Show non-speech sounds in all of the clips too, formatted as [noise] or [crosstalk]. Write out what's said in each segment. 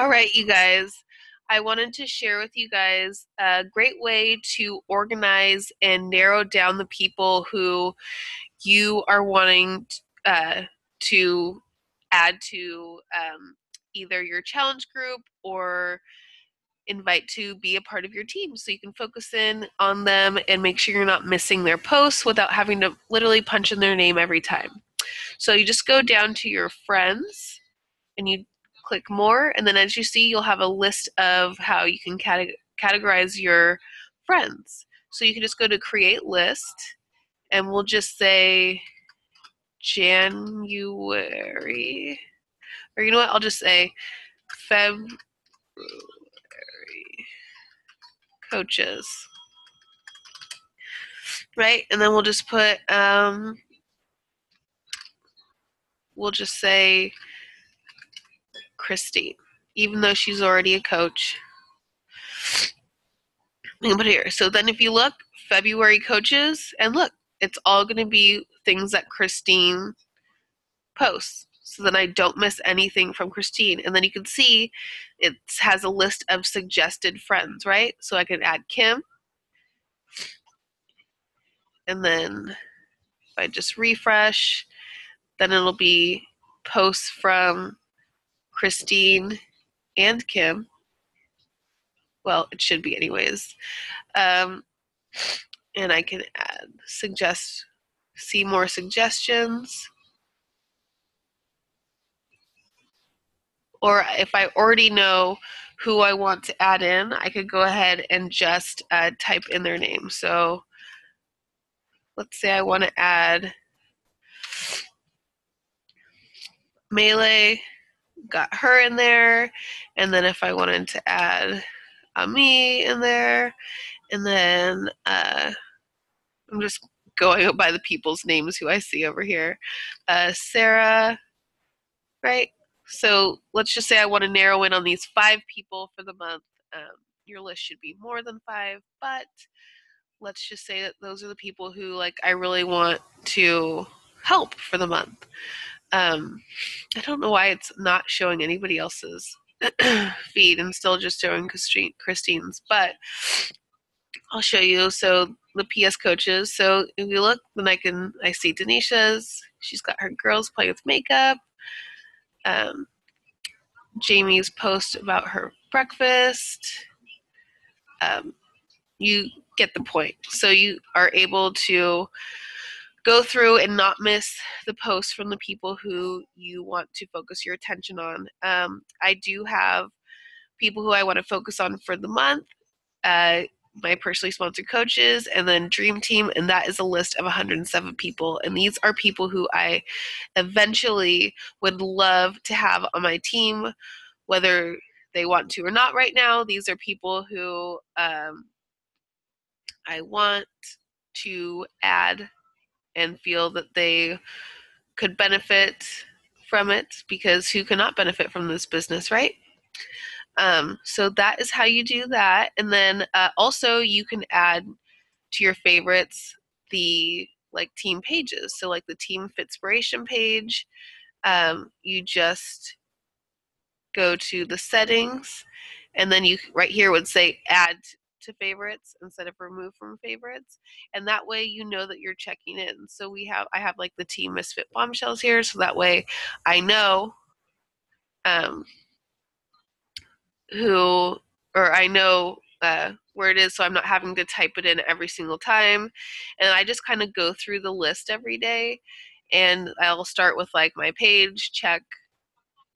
All right, you guys. I wanted to share with you guys a great way to organize and narrow down the people who you are wanting uh, to add to um, either your challenge group or invite to be a part of your team so you can focus in on them and make sure you're not missing their posts without having to literally punch in their name every time. So you just go down to your friends and you click more and then as you see you'll have a list of how you can categorize your friends. So you can just go to create list and we'll just say January or you know what I'll just say February coaches. Right? And then we'll just put, um, we'll just say Christy, even though she's already a coach. Put here. So then if you look, February coaches, and look, it's all going to be things that Christine posts so then I don't miss anything from Christine. And then you can see it has a list of suggested friends, right? So I can add Kim. And then if I just refresh, then it'll be posts from Christine and Kim. Well, it should be anyways. Um, and I can add suggest see more suggestions or if I already know who I want to add in, I could go ahead and just uh, type in their name. So let's say I want to add Melee, got her in there, and then if I wanted to add Ami in there, and then uh, I'm just going [laughs] by the people's names who I see over here. Uh, Sarah, right? So let's just say I want to narrow in on these five people for the month. Um, your list should be more than five, but let's just say that those are the people who like I really want to help for the month. Um, I don't know why it's not showing anybody else's [clears throat] feed and still just showing Christine's, but I'll show you. So the PS coaches. So if you look, then I can I see Denisha's. She's got her girls playing with makeup um, Jamie's post about her breakfast. Um, you get the point. So you are able to go through and not miss the posts from the people who you want to focus your attention on. Um, I do have people who I want to focus on for the month. Uh, my personally sponsored coaches, and then Dream Team, and that is a list of 107 people. And these are people who I eventually would love to have on my team, whether they want to or not right now. These are people who um, I want to add and feel that they could benefit from it because who cannot benefit from this business, right? Um, so that is how you do that. And then uh, also you can add to your favorites the like team pages. So like the team Fitspiration page, um, you just go to the settings and then you right here would say add to favorites instead of remove from favorites and that way you know that you're checking in so we have i have like the team misfit bombshells here so that way i know um, who, or I know uh, where it is, so I'm not having to type it in every single time. And I just kind of go through the list every day, and I'll start with like my page, check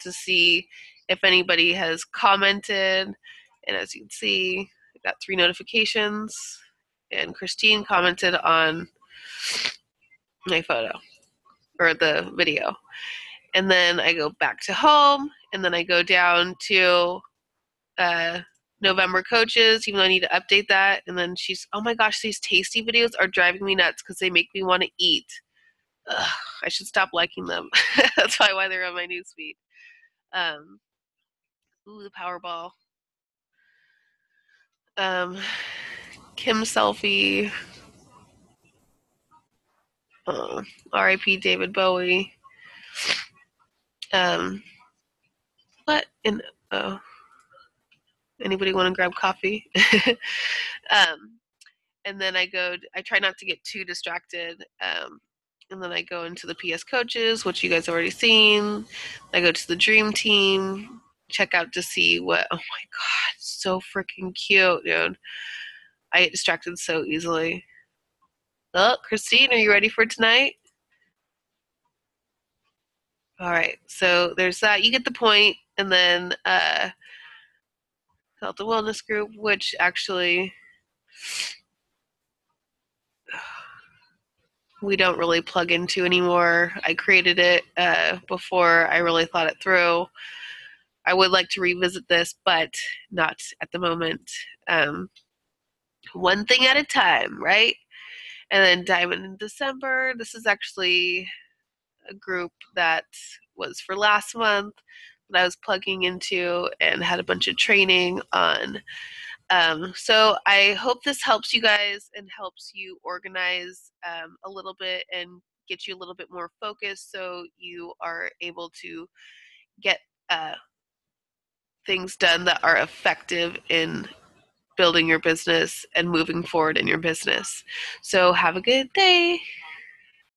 to see if anybody has commented. And as you can see, got three notifications, and Christine commented on my photo or the video. And then I go back to home, and then I go down to uh, November coaches, even though I need to update that. And then she's, oh my gosh, these tasty videos are driving me nuts because they make me want to eat. Ugh, I should stop liking them. [laughs] That's probably why they're on my newsfeed. Um, ooh, the Powerball. Um, Kim selfie. Uh, R.I.P. David Bowie. Um, what in? Oh Anybody want to grab coffee? [laughs] um, and then I go. I try not to get too distracted. Um, and then I go into the PS coaches, which you guys have already seen. I go to the dream team, check out to see what. Oh my god, so freaking cute, dude! I get distracted so easily. Oh, Christine, are you ready for tonight? All right, so there's that. You get the point, and then uh, Health and Wellness Group, which actually [sighs] we don't really plug into anymore. I created it uh, before I really thought it through. I would like to revisit this, but not at the moment. Um, one thing at a time, right? And then Diamond in December. This is actually a group that was for last month that I was plugging into and had a bunch of training on. Um, so I hope this helps you guys and helps you organize um, a little bit and get you a little bit more focused so you are able to get uh, things done that are effective in building your business and moving forward in your business. So have a good day.